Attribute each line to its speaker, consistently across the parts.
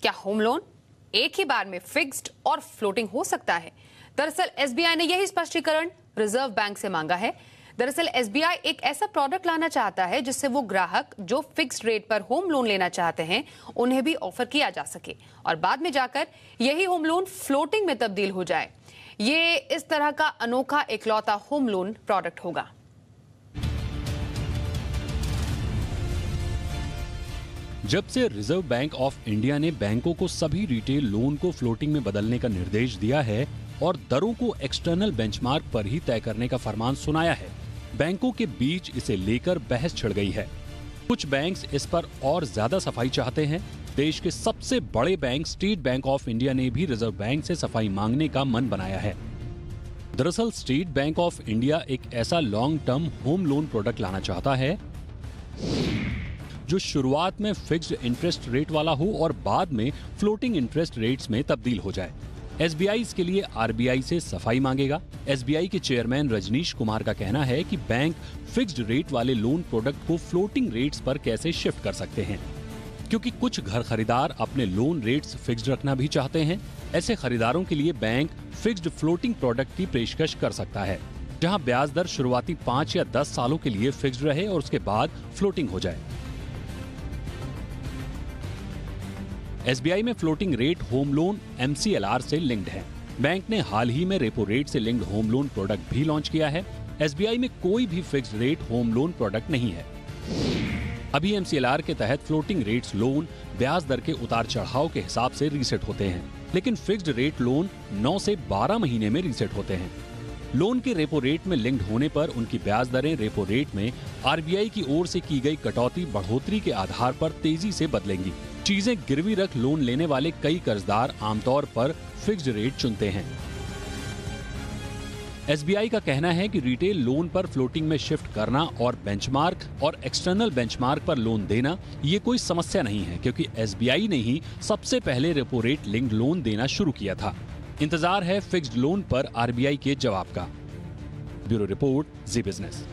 Speaker 1: क्या home loan एक ही बार में फिक्स्ड और फ्लोटिंग हो सकता है? दरअसल, एसबीआई ने यही स्पष्टीकरण रिज़र्व बैंक से मांगा है। दरअसल, एसबीआई एक ऐसा प्रोडक्ट लाना चाहता है जिससे वो ग्राहक जो फिक्स्ड रेट पर होम लोन लेना चाहते हैं, उन्हें भी ऑफ़र किया जा सके। और बाद में जाकर यही होम लोन फ्लोटिंग में तब्दील हो जाए। ये इस तरह का अनोखा, इकलौता होम लोन प्रोडक्ट होगा।
Speaker 2: जब से रिज़र्व बैंक ऑफ़ इंडिया ने बैंकों को सभी रिटेल लोन को फ्लोटिंग में बदलने का निर्देश दिया है और दरों को एक्सटर्नल बेंचमार्क पर ही तय करने का फरमान सुनाया है, बैंकों के बीच इसे लेकर बहस छिड़ गई है। कुछ बैंक्स इस पर और ज़्यादा सफ़ाई चाहते हैं। देश के सबसे बड़े bank State Bank of India ने भी रिज़र्व बैंक से सफ़ाई मांगने का मन बनाया है। दरअसल स्टेट बैंक ऑफ़ इंडिया एक ऐसा long term home loan product लाना चाहता है जो शुरुआत में फिक्स्ड इंटरेस्ट रेट वाला हो और बाद में फ्लोटिंग इंटरेस्ट रेट्स में तब्दील हो जाए। एसबीआई इसके लिए आरबीआई से सफ़ाई मांगेगा। एसबीआई के चेयरमैन रजनीश कुमार का कहना है कि बैंक फिक्स्ड रेट वाले लोन प्रोडक्ट को फ्लोटिंग रेट्स पर कैसे शिफ्ट कर सकते हैं? क्योंकि कुछ घर खरीदार अपने लोन रेट्स फिक्स्ड रखना भी चाहते हैं। ऐसे खरीदारों के लिए बैंक फिक्स्ड फ्लोटिंग प्रोडक्ट की पेशकश कर सकता है, जहाँ ब्याज दर शुरुआती पाँच या दस सालों के लिए फिक्स्ड रहे और उसके बाद फ्लोटिंग हो जाए। एसबीआई में floating rate home loan MCLR से लिंक्ड है। बैंक ने हाल ही में रेपो रेट से लिंक्ड होम लोन प्रोडक्ट भी लॉन्च किया है। एसबीआई में कोई भी fix rate home loan product नहीं है। अभी एमसीएलआर के तहत फ्लोटिंग रेट्स लोन ब्याज दर के उतार चढ़ाव के हिसाब से रीसेट होते हैं, लेकिन फिक्स्ड रेट लोन 9 से 12 महीने में रीसेट होते हैं। लोन के रेपो रेट में लिंक्ड होने पर उनकी ब्याज दरें रेपो रेट में आरबीआई की ओर से की गई कटौती बढ़ोतरी के आधार पर तेज़ी से बदलेंगी। चीज़ें गिरवी रख लोन लेने वाले कई कर्जदार आमतौर पर फिक्स रेट चुनते हैं। एसबीआई का कहना है कि रिटेल लोन पर फ्लोटिंग में शिफ्ट करना और बेंचमार्क और एक्सटर्नल बेंचमार्क पर लोन देना, ये कोई समस्या नहीं है, क्योंकि एसबीआई ने ही सबसे पहले रेपो रेट लिंक्ड लोन देना शुरू किया था। इंतज़ार है फिक्स्ड लोन पर आरबीआई के जवाब का। Bureau report, Zee business.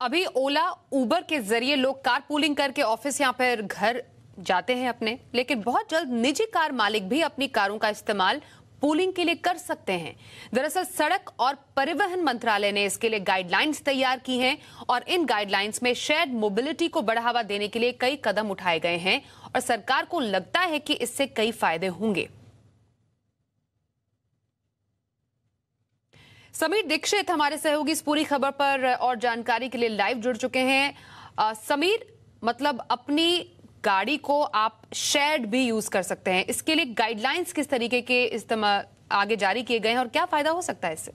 Speaker 1: अभी ओला उबर के ज़रिए लोग कार पूलिंग करके ऑफ़िस या पर घर जाते हैं अपने, लेकिन बहुत जल्द निजी कार मालिक भी अपनी कारों का इस्तेमाल पूलिंग के लिए कर सकते हैं। दरअसल सड़क और परिवहन मंत्रालय ने इसके लिए गाइडलाइंस तैयार की हैं और इन गाइडलाइंस में शेयर्ड मोबिलिटी को बढ़ावा देने के लिए कई कदम उठाए गए हैं और सरकार को लगता है कि इससे कई फ़ायदे होंगे। समीर दीक्षित हमारे सहयोगी इस पूरी खबर पर और जानकारी के लिए लाइव जुड़ चुके हैं। आ, समीर मतलब अपनी गाड़ी को आप शेड भी यूज़ कर सकते हैं। इसके लिए गाइडलाइंस किस तरीके के इस्तेमाल आगे जारी किए गए हैं और क्या फ़ायदा हो सकता है इससे?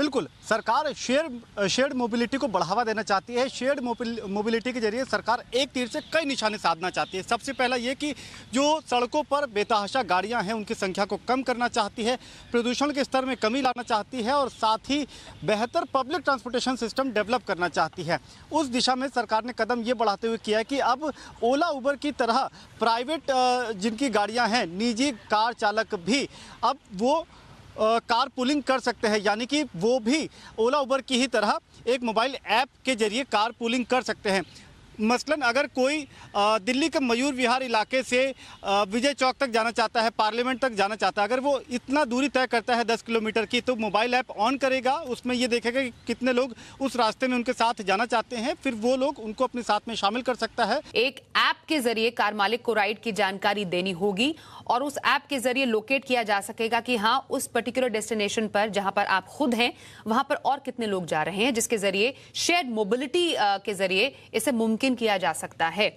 Speaker 3: बिल्कुल, सरकार शेयर शेयर मोबिलिटी को बढ़ावा देना चाहती है। शेयर्ड मोबिलिटी के ज़रिए सरकार एक तीर से कई निशाने साधना चाहती है। सबसे पहला ये कि जो सड़कों पर बेतहाशा गाड़ियाँ हैं, उनकी संख्या को कम करना चाहती है, प्रदूषण के स्तर में कमी लाना चाहती है और साथ ही बेहतर पब्लिक ट्रांसपोर्टेशन सिस्टम डेवलप करना चाहती है। उस दिशा में सरकार ने कदम ये बढ़ाते हुए किया कि अब ओला, उबर की तरह प्राइवेट जिनकी गाड़ियाँ हैं, निजी कार चालक भी, अब वो कार पुलिंग कर सकते हैं, यानी कि वो भी ओला उबर की ही तरह एक मोबाइल ऐप के ज़रिए कार पुलिंग कर सकते हैं। मसलन, अगर कोई दिल्ली के मयूर विहार इलाके से विजय चौक तक जाना चाहता है, पार्लियामेंट तक जाना चाहता है, अगर वो इतना दूरी तय करता है दस किलोमीटर की तो मोबाइल ऐप ऑन करेगा, उसमें ये देखेगा कि कितने लोग उस रास्ते में उनके साथ जाना चाहते हैं, फिर वो लोग उनको अपने साथ में शामिल कर सकता है।
Speaker 1: एक ऐप के ज़रिए कार मालिक को राइड की जानकारी देनी होगी, और उस ऐप के ज़रिए लोकेट किया जा सकेगा कि हाँ उस पर्टिकुलर डेस्टिनेशन पर, जहाँ पर आप खुद हैं, वहाँ पर और कितने लोग जा रहे हैं, जिसके ज़रिए शेयर मोबिलिटी के ज़रिए इसे मुमकिन किया जा सकता है।